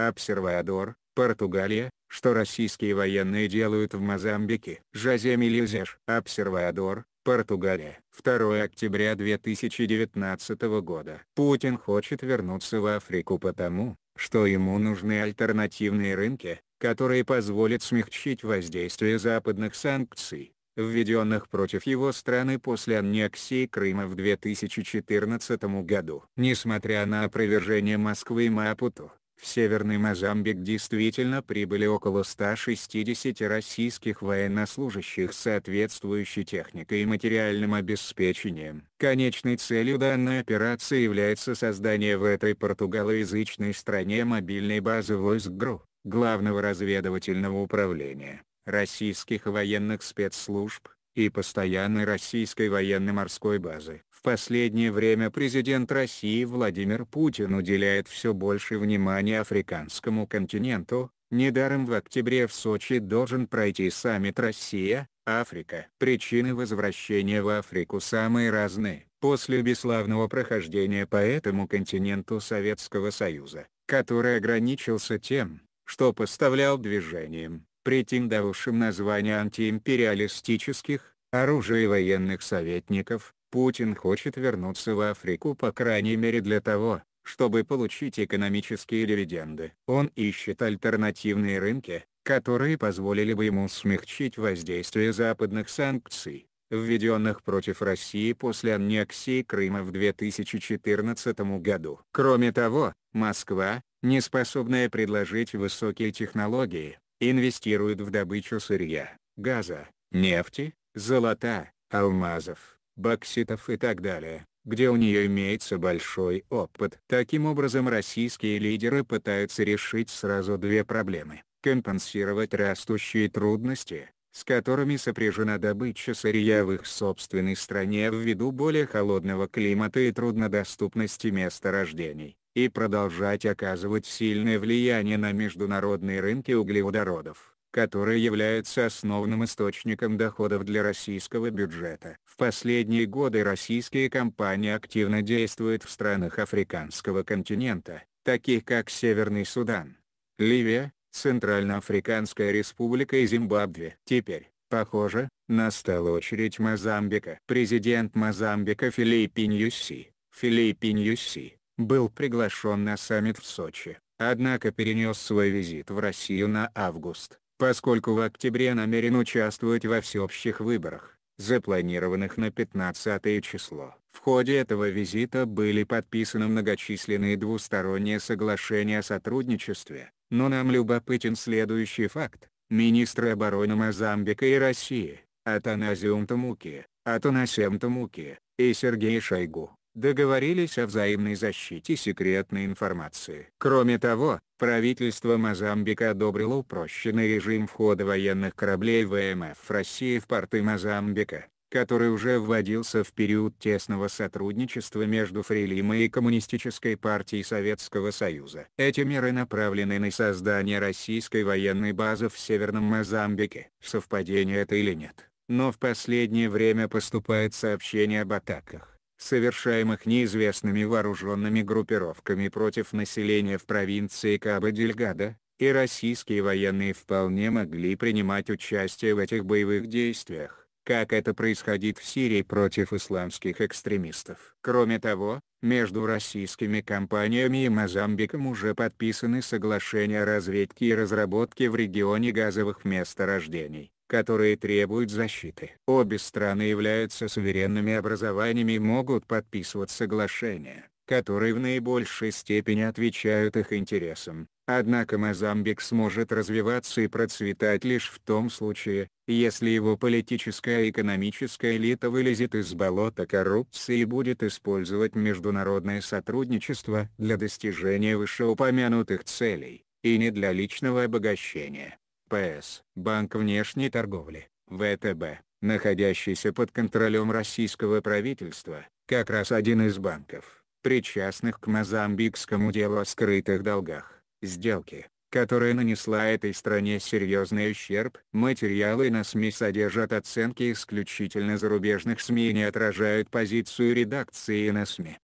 Обсервадор, Португалия, что российские военные делают в Мозамбике. Жозе Мелизеш. Обсервадор, Португалия. 2 октября 2019 года. Путин хочет вернуться в Африку потому, что ему нужны альтернативные рынки, которые позволят смягчить воздействие западных санкций, введенных против его страны после аннексии Крыма в 2014 году. Несмотря на опровержение Москвы и Мапуту, в Северный Мозамбик действительно прибыли около 160 российских военнослужащих с соответствующей техникой и материальным обеспечением. Конечной целью данной операции является создание в этой португалоязычной стране мобильной базы войск ГРУ, Главного разведывательного управления, российских военных спецслужб, и постоянной российской военно-морской базы. В последнее время президент России Владимир Путин уделяет все больше внимания африканскому континенту, недаром в октябре в Сочи должен пройти саммит Россия-Африка. Причины возвращения в Африку самые разные. После бесславного прохождения по этому континенту Советского Союза, который ограничился тем, что поставлял движением, претендовавшим на звание антиимпериалистических, оружия и военных советников, Путин хочет вернуться в Африку по крайней мере для того, чтобы получить экономические дивиденды. Он ищет альтернативные рынки, которые позволили бы ему смягчить воздействие западных санкций, введенных против России после аннексии Крыма в 2014 году. Кроме того, Москва, не способная предложить высокие технологии, инвестирует в добычу сырья, газа, нефти, золота, алмазов, бокситов и так далее, где у нее имеется большой опыт. Таким образом российские лидеры пытаются решить сразу две проблемы – компенсировать растущие трудности, с которыми сопряжена добыча сырья в их собственной стране ввиду более холодного климата и труднодоступности месторождений, и продолжать оказывать сильное влияние на международные рынки углеводородов, которые являются основным источником доходов для российского бюджета. В последние годы российские компании активно действуют в странах африканского континента, таких как Северный Судан, Ливия, Центральноафриканская республика и Зимбабве. Теперь, похоже, настала очередь Мозамбика. Президент Мозамбика Филипп Ньюси, Филипп Ньюси, был приглашен на саммит в Сочи, однако перенес свой визит в Россию на август, поскольку в октябре намерен участвовать во всеобщих выборах, запланированных на 15 число. В ходе этого визита были подписаны многочисленные двусторонние соглашения о сотрудничестве, но нам любопытен следующий факт. Министры обороны Мозамбика и России, Атаназиум Тамуки, Атанасем Тамуки, и Сергей Шойгу, договорились о взаимной защите секретной информации. Кроме того, правительство Мозамбика одобрило упрощенный режим входа военных кораблей ВМФ России в порты Мозамбика, который уже вводился в период тесного сотрудничества между Фрелимо и Коммунистической партией Советского Союза. Эти меры направлены на создание российской военной базы в Северном Мозамбике. Совпадение это или нет? Но в последнее время поступает сообщение об атаках, совершаемых неизвестными вооруженными группировками против населения в провинции Кабо-Дельгадо, и российские военные вполне могли принимать участие в этих боевых действиях, как это происходит в Сирии против исламских экстремистов. Кроме того, между российскими компаниями и Мозамбиком уже подписаны соглашения о разведке и разработке в регионе газовых месторождений которые требуют защиты. Обе страны являются суверенными образованиями и могут подписывать соглашения, которые в наибольшей степени отвечают их интересам. Однако Мозамбик сможет развиваться и процветать лишь в том случае, если его политическая и экономическая элита вылезет из болота коррупции и будет использовать международное сотрудничество для достижения вышеупомянутых целей, и не для личного обогащения. ПС. Банк внешней торговли, ВТБ, находящийся под контролем российского правительства, как раз один из банков, причастных к мозамбикскому делу о скрытых долгах, сделки, которая нанесла этой стране серьезный ущерб. Материалы на СМИ содержат оценки исключительно зарубежных СМИ и не отражают позицию редакции на СМИ.